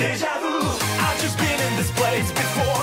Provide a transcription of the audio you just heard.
Deja vu, I've just been in this place before.